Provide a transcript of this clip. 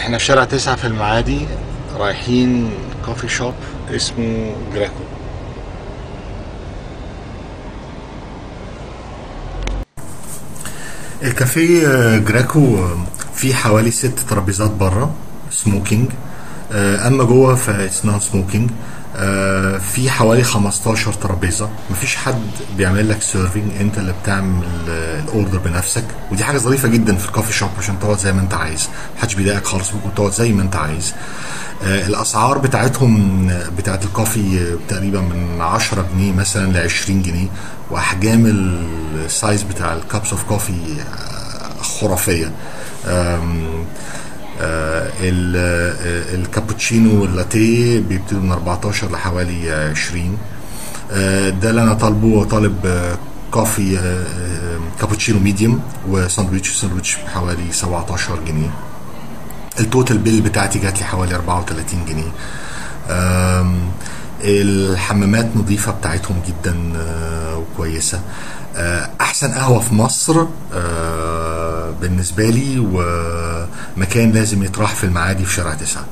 إحنا في شارع تسعة في المعادي رايحين coffee shop اسمه جراكو الكافيه جريكو فيه حوالي ست ترابيزات بره smoking أما جوه فاسمها smoking آه، في حوالي 15 ترابيزة. مفيش حد بيعمل لك serving أنت اللي بتعمل آه، ال order بنفسك. ودي حاجة ظريفة جدا في ال coffee shop عشان تقعد زي ما أنت عايز. محدش بيضايقك خالص ممكن تقعد زي ما أنت عايز. آه، الأسعار بتاعتهم آه، بتاعت ال coffee آه، تقريبا من 10 جنيه مثلا ل 20 جنيه. وأحجام ال size بتاع ال cups of coffee خرافية. آه، آه، الكابتشينو واللاتيه بيبتدوا من 14 لحوالي 20 آه، ده اللي أنا طالبه طالب آه، coffee آه، آه، كابتشينو medium وساندويتش ساندويتش بحوالي 17 جنيه. ال total bill بتاعتي جات لي حوالي 34 جنيه. الحمامات نظيفة بتاعتهم جدا آه، وكويسة. آه، أحسن قهوة في مصر بالنسبة لي ومكان لازم يطرح في المعادي في شارع تسعة.